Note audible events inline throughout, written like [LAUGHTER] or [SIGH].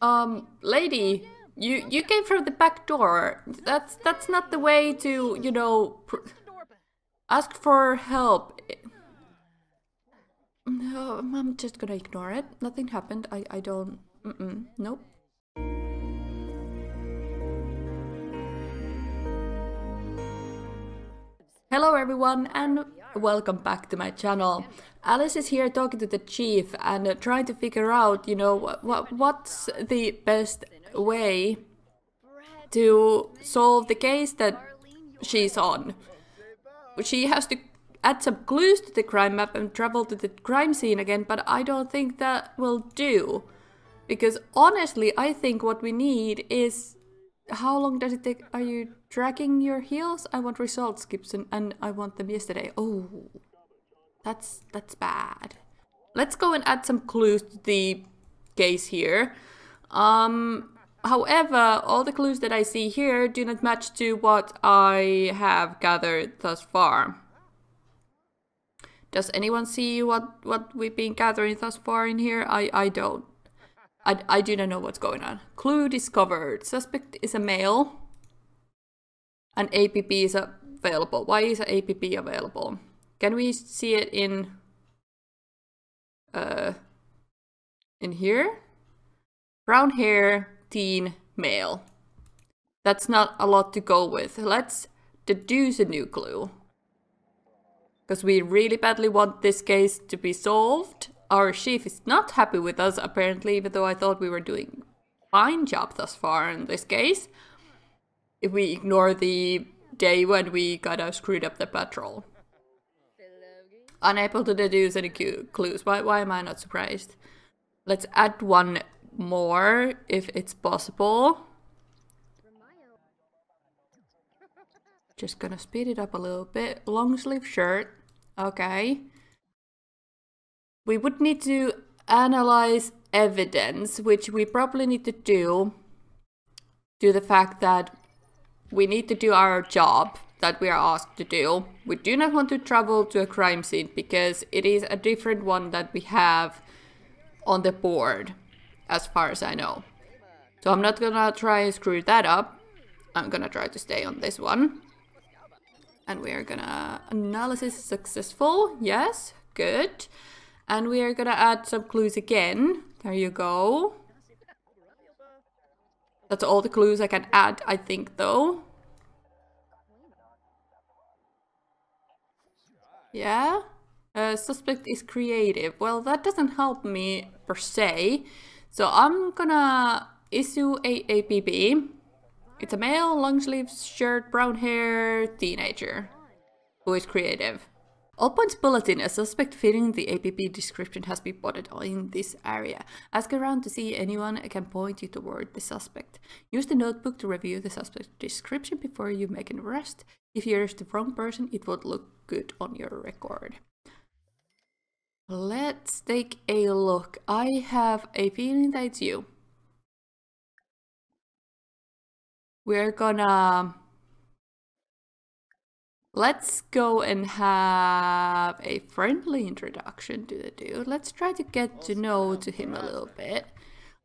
Um, lady, you you came from the back door. That's that's not the way to, you know, ask for help. No, I'm just gonna ignore it. Nothing happened. I I don't. Mm -mm, nope. Hello everyone and welcome back to my channel. Alice is here talking to the chief and uh, trying to figure out, you know, what, what what's the best way to solve the case that she's on. She has to add some clues to the crime map and travel to the crime scene again, but I don't think that will do. Because honestly, I think what we need is how long does it take? Are you dragging your heels? I want results, Gibson, and I want them yesterday. Oh, that's that's bad. Let's go and add some clues to the case here. Um, however, all the clues that I see here do not match to what I have gathered thus far. Does anyone see what, what we've been gathering thus far in here? I, I don't. I, I do not know what's going on. Clue discovered. Suspect is a male. An APB is available. Why is an APB available? Can we see it in uh in here? Brown hair, teen, male. That's not a lot to go with. Let's deduce a new clue. Because we really badly want this case to be solved. Our chief is not happy with us, apparently, even though I thought we were doing fine job thus far in this case. If we ignore the day when we kind of screwed up the patrol. Unable to deduce any clues. Why, why am I not surprised? Let's add one more, if it's possible. Just gonna speed it up a little bit. Long sleeve shirt. Okay. We would need to analyze evidence, which we probably need to do to the fact that we need to do our job that we are asked to do. We do not want to travel to a crime scene because it is a different one that we have on the board, as far as I know. So I'm not gonna try and screw that up. I'm gonna try to stay on this one. And we are gonna... Analysis successful. Yes, good. And we are gonna add some clues again. There you go. That's all the clues I can add, I think, though. Yeah? Uh, suspect is creative. Well, that doesn't help me per se. So I'm gonna issue a APB. It's a male, long sleeves shirt, brown hair, teenager who is creative. All points bulletin, a suspect fitting the APB description has been spotted in this area. Ask around to see if anyone can point you toward the suspect. Use the notebook to review the suspect's description before you make an arrest. If you're the wrong person, it would look good on your record. Let's take a look. I have a feeling that it's you. We're gonna Let's go and have a friendly introduction to the dude. Let's try to get to know uh, to him a little bit.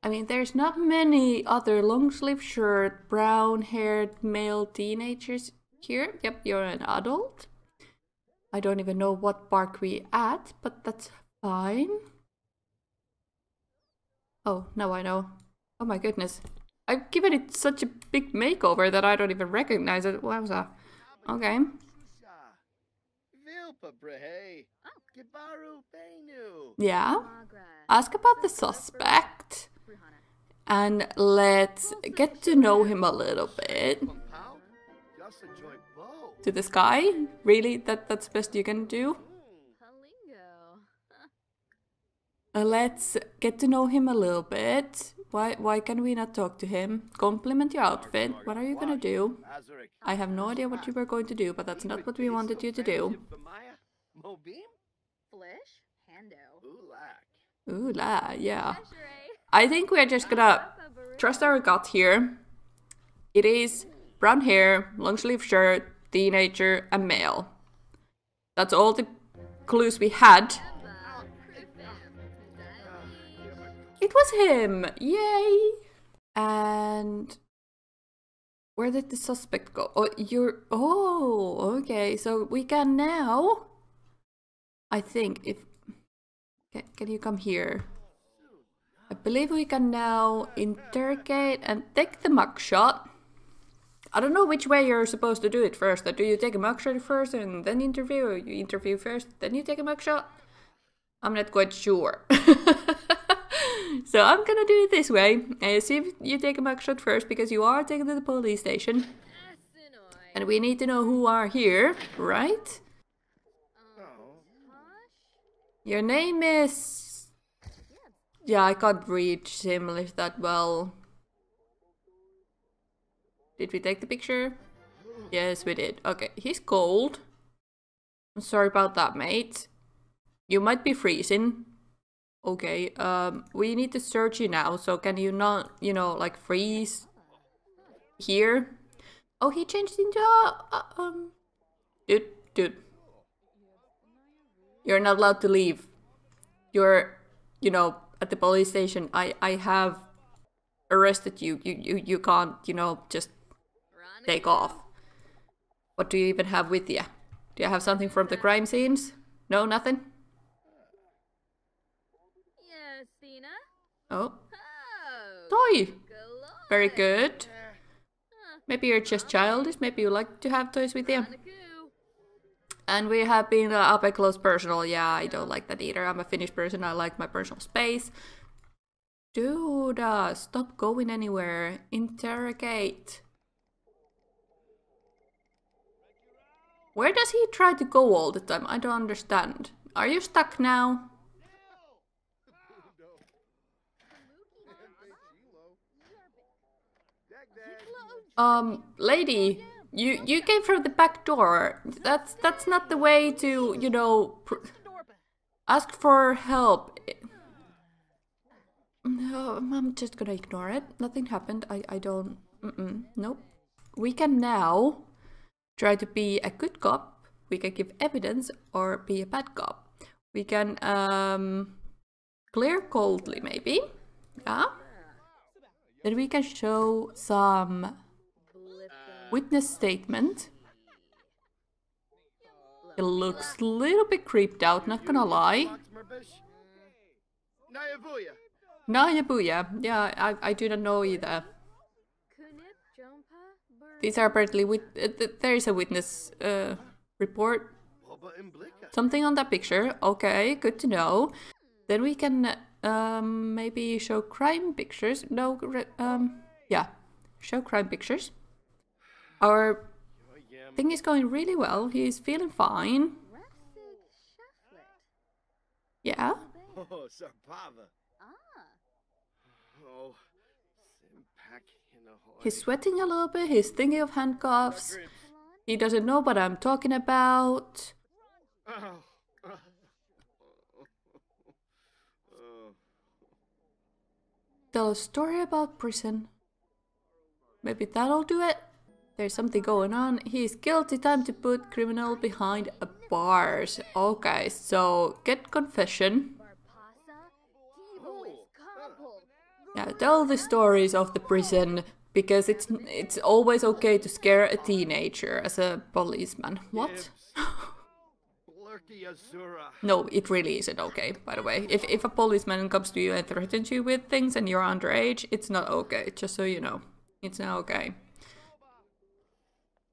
I mean, there's not many other long sleeve shirt, brown haired male teenagers here. Yep, you're an adult. I don't even know what park we at, but that's fine. Oh, now I know. Oh my goodness. I've given it such a big makeover that I don't even recognize it. Wowza. Okay. Yeah. Ask about the suspect. And let's get to know him a little bit. To this guy? Really? That That's the best you can do? Uh, let's get to know him a little bit. Why why can we not talk to him? Compliment your outfit. What are you gonna do? I have no idea what you were going to do, but that's not what we wanted you to do. [LAUGHS] Ooh la, yeah. I think we're just gonna trust our gut here. It is brown hair, long sleeve shirt, teenager, and male. That's all the clues we had It was him! Yay! And where did the suspect go? Oh, you're. Oh, okay. So we can now. I think if. Can, you come here? I believe we can now interrogate and take the mugshot. I don't know which way you're supposed to do it first. Do you take a mugshot first and then interview, or you interview first, then you take a mugshot? I'm not quite sure. [LAUGHS] so I'm gonna do it this way. I assume you take a mugshot first because you are taken to the police station. And we need to know who are here, right? Your name is... Yeah, I can't read Simlish that well. Did we take the picture? Yes, we did. Okay, he's cold. I'm sorry about that, mate. You might be freezing. Okay, um, we need to search you now, so can you not, you know, like freeze here? Oh, he changed into a, uh, um, dude, dude. You're not allowed to leave. You're, you know, at the police station. I, I have arrested you. You, you, you can't, you know, just take off. What do you even have with you? Do you have something from the crime scenes? No, nothing? Oh. oh. Toy! Very good. Maybe you're just childish, maybe you like to have toys with you. And we have been uh, up and close personal. Yeah, I don't like that either. I'm a Finnish person, I like my personal space. Dude, uh, stop going anywhere. Interrogate. Where does he try to go all the time? I don't understand. Are you stuck now? [LAUGHS] Um, lady, you you came from the back door. That's that's not the way to, you know, ask for help. No, I'm just gonna ignore it. Nothing happened. I I don't. Mm -mm, nope. We can now try to be a good cop, we can give evidence, or be a bad cop. We can um, clear coldly, maybe. Yeah. Then we can show some witness statement. It looks a little bit creeped out, not gonna lie. Nayabuya. Yeah, I, I do not know either. These are apparently with uh, there is a witness uh, report. Something on that picture. Okay, good to know. Then we can um, maybe show crime pictures. No, um, yeah, show crime pictures. Our thing is going really well. He's feeling fine. Yeah. Oh, He's sweating a little bit, he's thinking of handcuffs. He doesn't know what I'm talking about. Tell a story about prison. Maybe that'll do it. There's something going on. He's guilty. Time to put criminal behind bars. Okay, so get confession. Yeah, tell the stories of the prison because it's it's always okay to scare a teenager as a policeman. What? [LAUGHS] no, it really isn't okay, by the way. If, if a policeman comes to you and threatens you with things and you're underage, it's not okay, just so you know. It's not okay.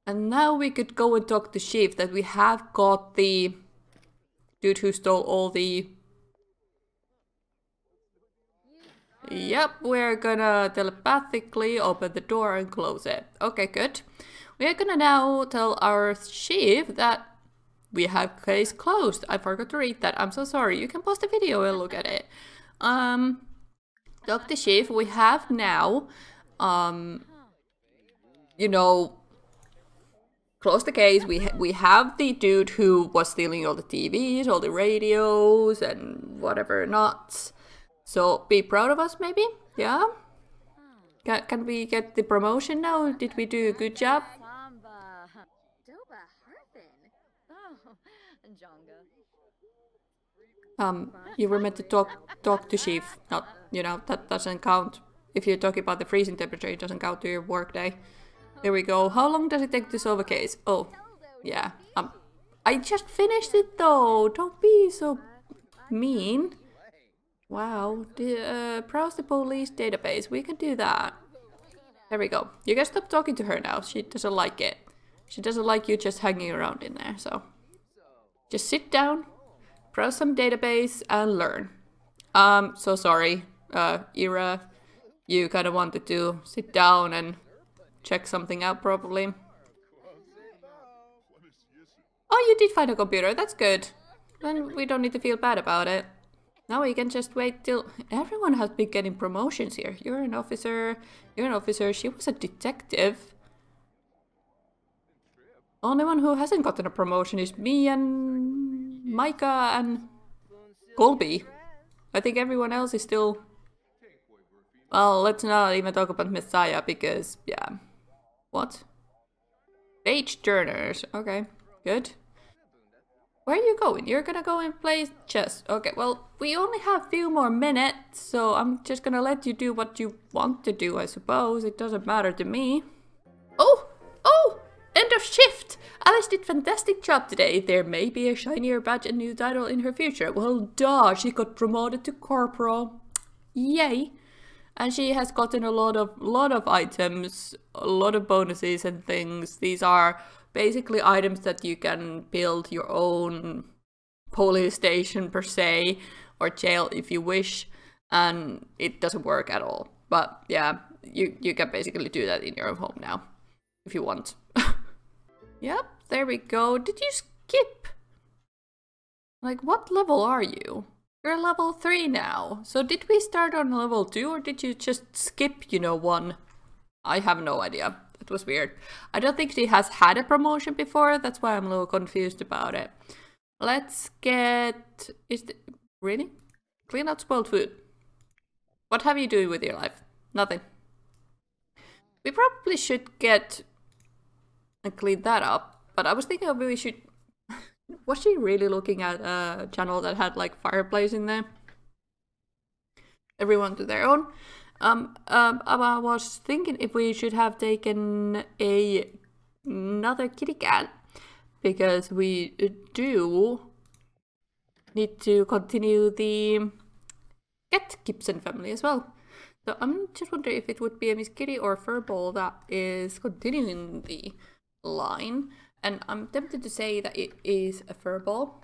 And now we could go and talk to Chief that we have got the dude who stole all the Yep, we're gonna telepathically open the door and close it. Okay, good. We're gonna now tell our chief that we have case closed. I forgot to read that. I'm so sorry. You can post the video and look at it. Um, Dr. Chief, we have now, um, you know, closed the case. We ha we have the dude who was stealing all the TVs, all the radios, and whatever not. So be proud of us, maybe? Yeah? Can, can we get the promotion now? Did we do a good job? Um, you were meant to talk talk to Chief, not you know, that doesn't count. If you're talking about the freezing temperature, it doesn't count to your workday. There we go. How long does it take to solve a case? Oh, yeah. Um, I just finished it though. Don't be so mean. Wow. The, uh, browse the police database. We can do that. There we go. You can stop talking to her now. She doesn't like it. She doesn't like you just hanging around in there, so. Just sit down, browse some database, and learn. Um, so sorry, uh, Ira. You kind of wanted to sit down and check something out, probably. Oh, you did find a computer. That's good. Then we don't need to feel bad about it. Now we can just wait till everyone has been getting promotions here. You're an officer. You're an officer. She was a detective. Only one who hasn't gotten a promotion is me and Micah and Colby. I think everyone else is still. Well, let's not even talk about Messiah because, yeah. What? Page turners. Okay, good. Where are you going? You're gonna go and play chess. Okay, well, we only have a few more minutes, so I'm just gonna let you do what you want to do, I suppose. It doesn't matter to me. Oh! Oh! End of shift! Alice did fantastic job today. There may be a shinier badge and new title in her future. Well, duh, she got promoted to corporal. Yay! And she has gotten a lot of lot of items, a lot of bonuses and things. These are basically items that you can build your own police station per se or jail if you wish and it doesn't work at all. But yeah you you can basically do that in your own home now if you want. [LAUGHS] Yep there we go. Did you skip? Like what level are you you're level 3 now so did we start on level 2 or did you just skip you know one i have no idea it was weird. I don't think she has had a promotion before. That's why I'm a little confused about it. Let's get... Is the... Really? Clean out spoiled food. What have you doing with your life? Nothing. We probably should get and clean that up. But I was thinking we should... was she really looking at a channel that had like fireplace in there? Everyone to their own. Um, um, I was thinking if we should have taken a another kitty cat because we do need to continue the Cat Gibson family as well. So I'm just wondering if it would be a Miss Kitty or Furball that is continuing the line. And I'm tempted to say that it is a Furball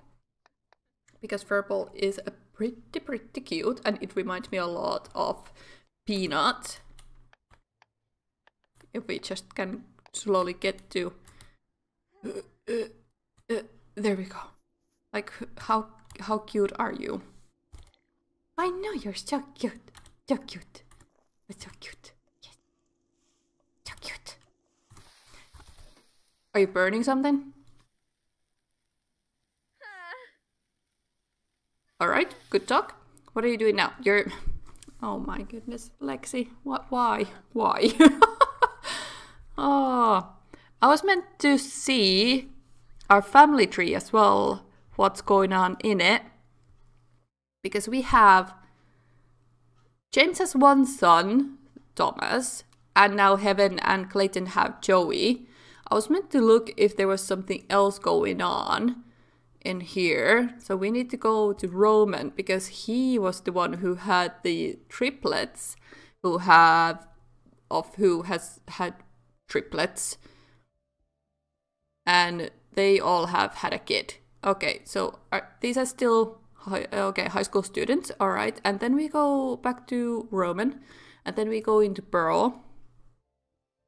because Furball is a pretty pretty cute and it reminds me a lot of peanut. If we just can slowly get to... Uh, uh, uh, there we go. Like, how how cute are you? I know you're so cute. So cute. so cute. Yes. So cute. Are you burning something? [SIGHS] Alright, good talk. What are you doing now? You're Oh my goodness, Lexi, what? Why? Why? [LAUGHS] oh, I was meant to see our family tree as well. What's going on in it? Because we have James has one son, Thomas, and now Heaven and Clayton have Joey. I was meant to look if there was something else going on in here. So we need to go to Roman because he was the one who had the triplets, who have of who has had triplets, and they all have had a kid. Okay, so are, these are still high, okay high school students. All right, and then we go back to Roman, and then we go into Pearl.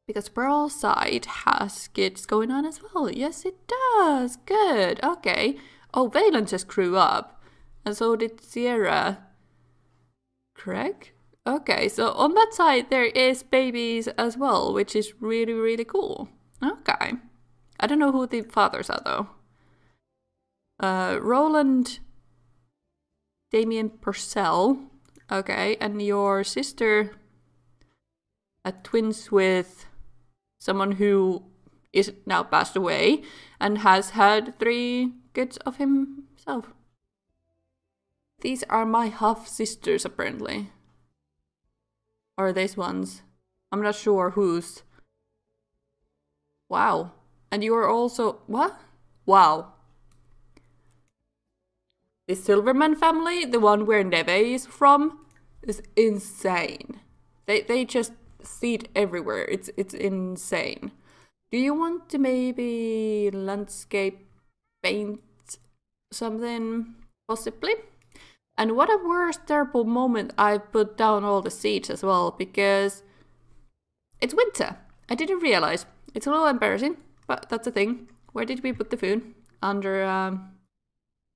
Because Pearl's side has kids going on as well. Yes, it does. Good. Okay. Oh, Valen just grew up. And so did Sierra. Craig? Okay, so on that side there is babies as well, which is really, really cool. Okay. I don't know who the fathers are though. Uh, Roland, Damien Purcell. Okay, and your sister had twins with someone who is now passed away and has had three kids of himself. These are my half sisters, apparently. Or these ones? I'm not sure whose. Wow. And you are also... What? Wow. The Silverman family, the one where Neve is from, is insane. They they just seed everywhere. It's it's insane. Do you want to maybe landscape paint something possibly? And what a worst terrible moment I put down all the seeds as well because it's winter. I didn't realize. It's a little embarrassing, but that's a thing. Where did we put the food? Under um,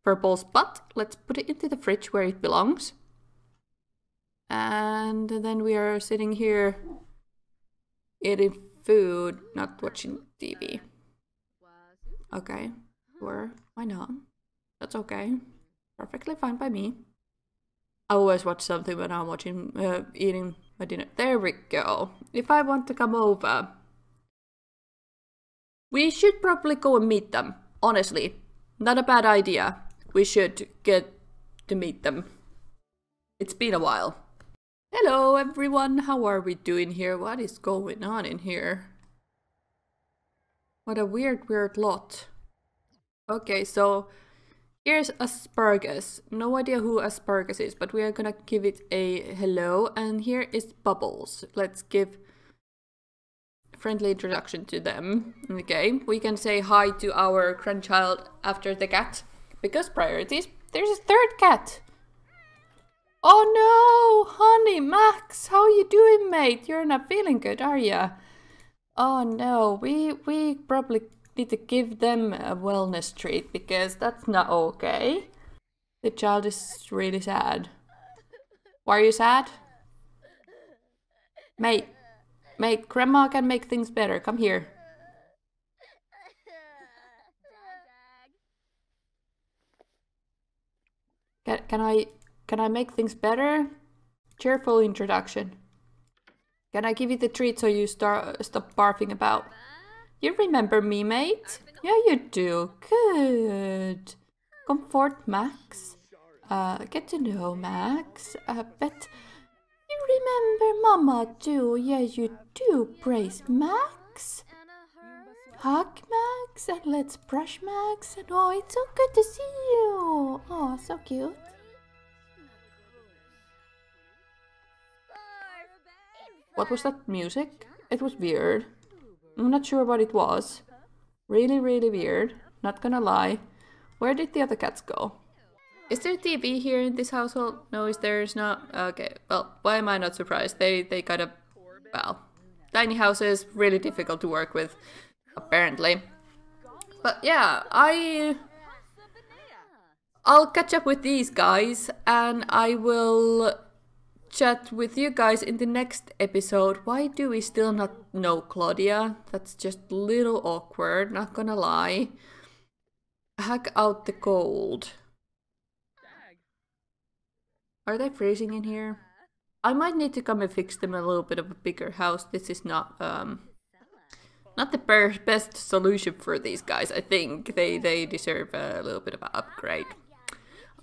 Purple's butt. Let's put it into the fridge where it belongs. And then we are sitting here eating food, not watching TV. Okay, sure, why not? That's okay. Perfectly fine by me. I always watch something when I'm watching, uh, eating my dinner. There we go. If I want to come over, we should probably go and meet them. Honestly, not a bad idea. We should get to meet them. It's been a while. Hello everyone, how are we doing here? What is going on in here? What a weird, weird lot. Okay, so here's Asparagus. No idea who Asparagus is, but we are gonna give it a hello. And here is Bubbles. Let's give friendly introduction to them. Okay, we can say hi to our grandchild after the cat. Because priorities, there's a third cat. Oh no, honey, Max, how are you doing, mate? You're not feeling good, are you? Oh no, we we probably need to give them a wellness treat because that's not okay. The child is really sad. Why are you sad? Mate, mate, grandma can make things better. Come here. Can, can I can I make things better? Cheerful introduction. Can I give you the treat so you start stop barfing about? You remember me, mate? Yeah, you do. Good. Comfort Max. Uh, get to know Max. Uh, but you remember Mama too. Yeah, you do. Praise Max. Hug Max and let's brush Max. And oh, it's so good to see you. Oh, so cute. What was that music? It was weird. I'm not sure what it was. Really, really weird. Not gonna lie. Where did the other cats go? Is there TV here in this household? No, is there's not? Okay, well, why am I not surprised? They they kind of, well, tiny houses, really difficult to work with, apparently. But yeah, I... I'll catch up with these guys and I will chat with you guys in the next episode. Why do we still not know Claudia? That's just a little awkward, not gonna lie. Hack out the cold. Are they freezing in here? I might need to come and fix them a little bit of a bigger house. This is not um not the best solution for these guys. I think they they deserve a little bit of an upgrade.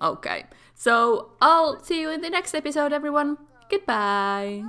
Okay, so I'll see you in the next episode, everyone. Goodbye.